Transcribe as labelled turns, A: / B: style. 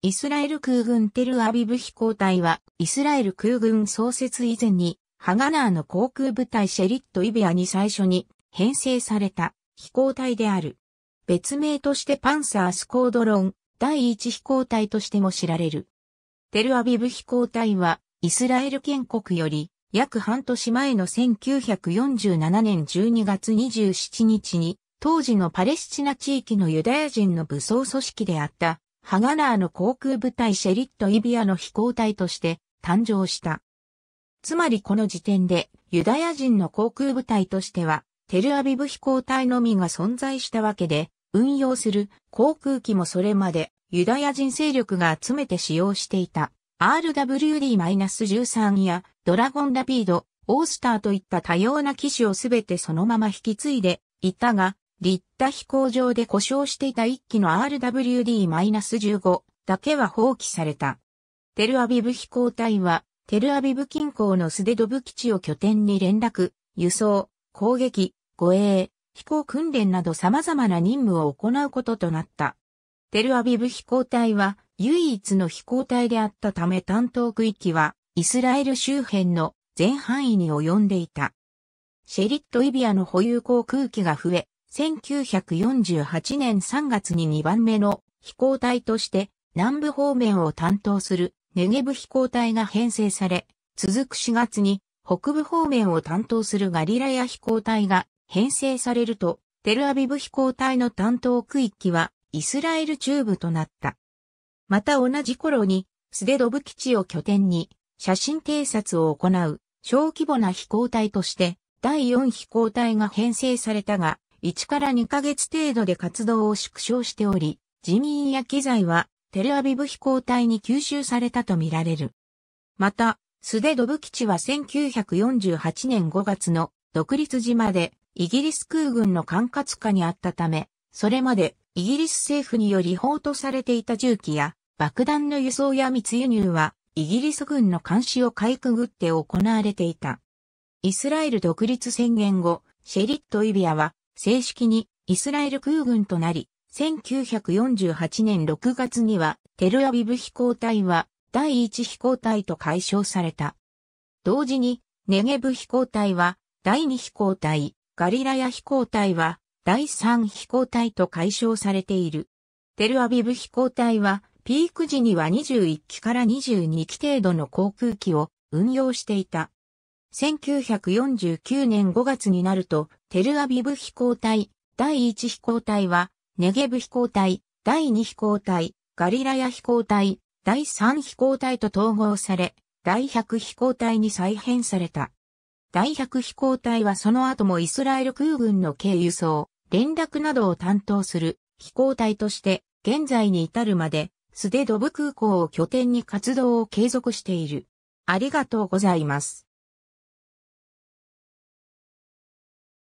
A: イスラエル空軍テルアビブ飛行隊は、イスラエル空軍創設以前に、ハガナーの航空部隊シェリット・イビアに最初に編成された飛行隊である。別名としてパンサースコードロン第一飛行隊としても知られる。テルアビブ飛行隊は、イスラエル建国より約半年前の1947年12月27日に、当時のパレスチナ地域のユダヤ人の武装組織であったハガナーの航空部隊シェリット・イビアの飛行隊として誕生した。つまりこの時点でユダヤ人の航空部隊としてはテルアビブ飛行隊のみが存在したわけで、運用する航空機もそれまでユダヤ人勢力が集めて使用していた RWD-13 やドラゴンラピード、オースターといった多様な機種をすべてそのまま引き継いでいたが、立った飛行場で故障していた一機の RWD-15 だけは放棄された。テルアビブ飛行隊は、テルアビブ近郊のスデドブ基地を拠点に連絡、輸送、攻撃、護衛、飛行訓練など様々な任務を行うこととなった。テルアビブ飛行隊は唯一の飛行隊であったため担当区域はイスラエル周辺の全範囲に及んでいた。シェリット・イビアの保有航空機が増え、1948年3月に2番目の飛行隊として南部方面を担当するネゲブ飛行隊が編成され、続く4月に北部方面を担当するガリラヤ飛行隊が編成されると、テルアビブ飛行隊の担当区域はイスラエル中部となった。また同じ頃に、スデドブ基地を拠点に写真偵察を行う小規模な飛行隊として第4飛行隊が編成されたが、1から2ヶ月程度で活動を縮小しており、人員や機材はテルアビブ飛行隊に吸収されたとみられる。また、スデドブ基地は1948年5月の独立島でイギリス空軍の管轄下にあったため、それまでイギリス政府により法とされていた重機や爆弾の輸送や密輸入はイギリス軍の監視をかいくぐって行われていた。イスラエル独立宣言後、シェリット・イビアは正式にイスラエル空軍となり、1948年6月にはテルアビブ飛行隊は第一飛行隊と解消された。同時にネゲブ飛行隊は第二飛行隊、ガリラヤ飛行隊は第三飛行隊と解消されている。テルアビブ飛行隊はピーク時には21機から22機程度の航空機を運用していた。1949年5月になると、テルアビブ飛行隊、第1飛行隊は、ネゲブ飛行隊、第2飛行隊、ガリラヤ飛行隊、第3飛行隊と統合され、第100飛行隊に再編された。第100飛行隊はその後もイスラエル空軍の軽輸送、連絡などを担当する飛行隊として現在に至るまでスデドブ空港を拠点に活動を継続している。ありがとうございます。